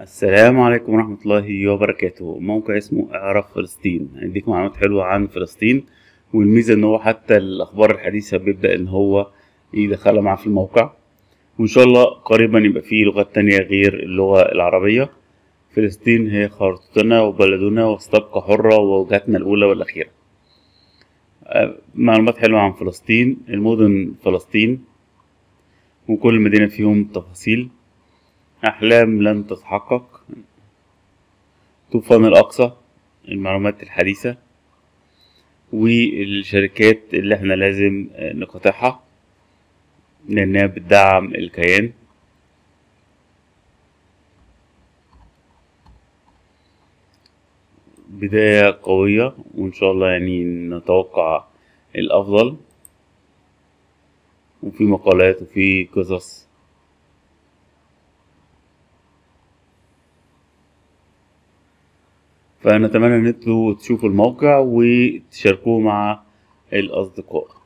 السلام عليكم ورحمة الله وبركاته. موقع اسمه اعرف فلسطين. هيديك معلومات حلوة عن فلسطين؟ والميزة إن هو حتى الأخبار الحديثة بيبدأ إن هو يدخلها معاه في الموقع. وإن شاء الله قريبا يبقى فيه لغات تانية غير اللغة العربية. فلسطين هي خريطتنا وبلدنا وستبقى حرة ووجهتنا الأولى والأخيرة. معلومات حلوة عن فلسطين. المدن فلسطين. وكل مدينة فيهم تفاصيل. أحلام لن تتحقق. طوفان الأقصى المعلومات الحديثة والشركات اللي إحنا لازم نقاطعها لأنها بتدعم الكيان. بداية قوية وإن شاء الله يعني نتوقع الأفضل. وفي مقالات وفي قصص فنتمنى ان أنتوا تشوفوا الموقع وتشاركوه مع الاصدقاء.